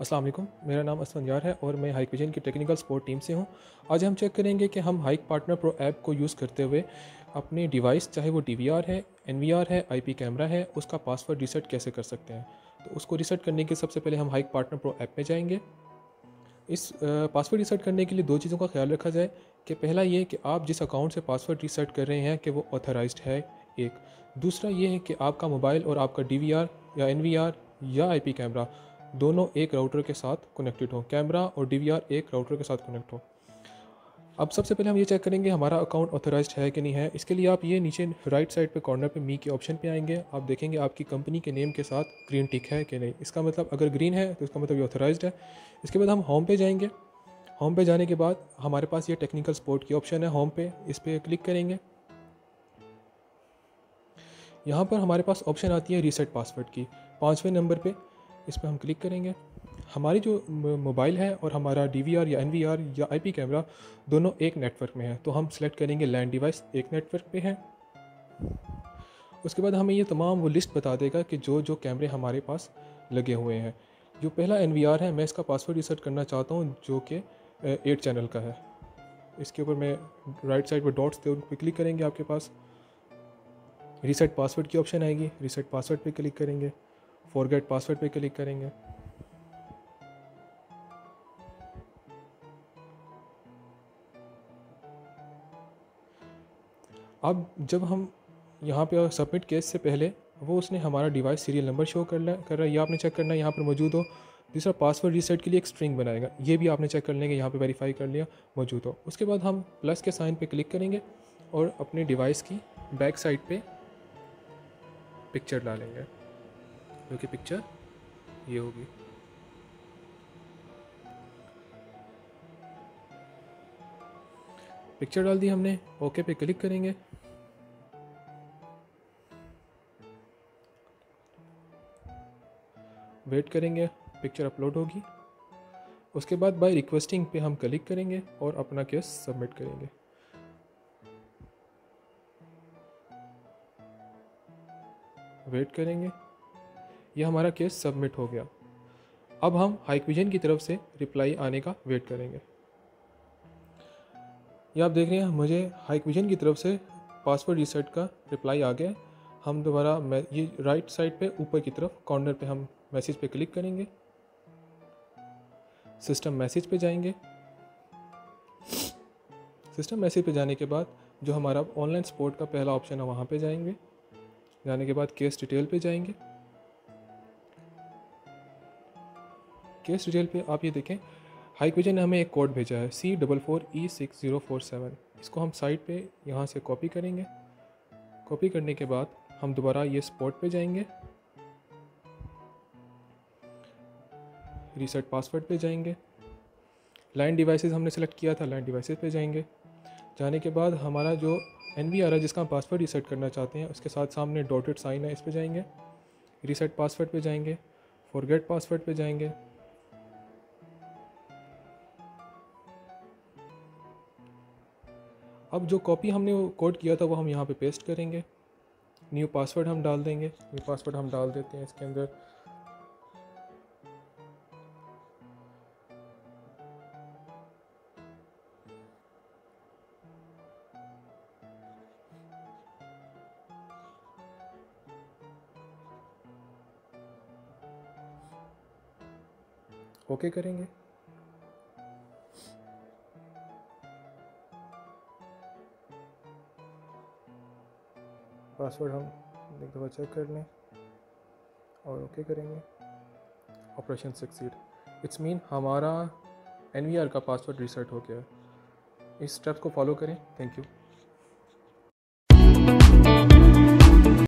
अस्सलाम वालेकुम। मेरा नाम असफंजार है और मैं हाइक विजन की टेक्निकल सपोर्ट टीम से हूँ। आज हम चेक करेंगे कि हम हाइक पार्टनर प्रो ऐप को यूज़ करते हुए अपनी डिवाइस, चाहे वो डीवीआर है एनवीआर है आईपी कैमरा है, उसका पासवर्ड रिसेट कैसे कर सकते हैं? तो उसको रिसेट करने के सबसे पहले हम हाइक पार्टनर प्रो ऐप में जाएँगे। इस पासवर्ड रिसेट करने के लिए दो चीज़ों का ख्याल रखा जाए कि पहला ये कि आप जिस अकाउंट से पासवर्ड रिसेट कर रहे हैं कि वो ऑथराइज्ड है, एक। दूसरा ये है कि आपका मोबाइल और आपका डीवीआर या एनवीआर या आईपी कैमरा दोनों एक राउटर के साथ कनेक्टेड हो। कैमरा और डीवीआर एक राउटर के साथ कनेक्ट हो। अब सबसे पहले हम ये चेक करेंगे हमारा अकाउंट ऑथराइज्ड है कि नहीं है। इसके लिए आप ये नीचे राइट साइड पे कॉर्नर पे मी के ऑप्शन पे आएँगे। आप देखेंगे आपकी कंपनी के नेम के साथ ग्रीन टिक है कि नहीं। इसका मतलब अगर ग्रीन है तो इसका मतलब ये ऑथराइज्ड है। इसके बाद हम होम पे जाएँगे। होम पे जाने के बाद हमारे पास ये टेक्निकल सपोर्ट की ऑप्शन है होम पे। इस पर क्लिक करेंगे। यहाँ पर हमारे पास ऑप्शन आती है रीसेट पासवर्ड की। पाँचवें नंबर पे इस पर हम क्लिक करेंगे। हमारी जो मोबाइल है और हमारा डीवीआर या एनवीआर या आईपी कैमरा दोनों एक नेटवर्क में है तो हम सेलेक्ट करेंगे लैंड डिवाइस एक नेटवर्क पे है। उसके बाद हमें ये तमाम वो लिस्ट बता देगा कि जो जो कैमरे हमारे पास लगे हुए हैं। जो पहला एनवीआर है, मैं इसका पासवर्ड रिसेट करना चाहता हूँ, जो कि एट चैनल का है। इसके ऊपर मैं राइट साइड पर डॉट्स थे उन पर क्लिक करेंगे आपके पास। रीसेट पासवर्ड की ऑप्शन आएगी रीसेट पासवर्ड पे क्लिक करेंगे। फॉरगेट पासवर्ड पे क्लिक करेंगे। अब जब हम यहाँ पे सबमिट केस से पहले, वो उसने हमारा डिवाइस सीरियल नंबर शो कर लिया कर रहा है, ये आपने चेक करना है, यहाँ पर मौजूद हो। दूसरा पासवर्ड रीसेट के लिए एक स्ट्रिंग बनाएगा, ये भी आपने चेक कर लेंगे, यहाँ पे वेरीफाई कर लिया, मौजूद हो। उसके बाद हम प्लस के साइन पे क्लिक करेंगे और अपने डिवाइस की बैक साइड पे पिक्चर डालेंगे। जो कि पिक्चर ये होगी। पिक्चर डाल दी हमने ओके पे क्लिक करेंगे। वेट करेंगे पिक्चर अपलोड होगी। उसके बाद बाय रिक्वेस्टिंग पे हम क्लिक करेंगे और अपना केस सबमिट करेंगे। वेट करेंगे। ये हमारा केस सबमिट हो गया। अब हम हाइक विजन की तरफ़ से रिप्लाई आने का वेट करेंगे। ये आप देख रहे हैं, मुझे हाइक विजन की तरफ़ से पासवर्ड रीसेट का रिप्लाई आ गया। हम दोबारा ये राइट साइड पे, ऊपर की तरफ़ कॉर्नर पे हम मैसेज पे क्लिक करेंगे। सिस्टम मैसेज पे जाएँगे। सिस्टम मैसेज पे जाने के बाद जो हमारा ऑनलाइन सपोर्ट का पहला ऑप्शन है, वहाँ पे जाएँगे। जाने के बाद केस डिटेल पे जाएँगे। केस डिटेल पे आप ये देखें हाई विजन ने हमें एक कोड भेजा है C double four E six zero four seven इसको हम साइट पे यहाँ से कॉपी करेंगे। कॉपी करने के बाद हम दोबारा ये स्पॉट पे जाएँगे। रीसेट पासवर्ड पे जाएँगे। लाइन डिवाइसेस हमने सेलेक्ट किया था, लाइन डिवाइसेस पे जाएँगे। जाने के बाद हमारा जो एन वी आर है, जिसका हम पासवर्ड रीसेट करना चाहते हैं, उसके साथ सामने डॉटेड साइन है, इस पर जाएँगे। रीसेट पासवर्ड पे जाएँगे। फॉरगेट पासवर्ड पे जाएँगे। अब जो कॉपी हमने कोड किया था, वो हम यहाँ पे पेस्ट करेंगे। न्यू पासवर्ड हम डाल देंगे। न्यू पासवर्ड हम डाल देते हैं इसके अंदर। ओके okay करेंगे। पासवर्ड हम एक दफ़ा चेक कर लें और ओके करेंगे। ऑपरेशन सक्सीड इट्स मीन हमारा एनवीआर का पासवर्ड रिसेट हो गया इस स्टेप को फॉलो करें। Thank you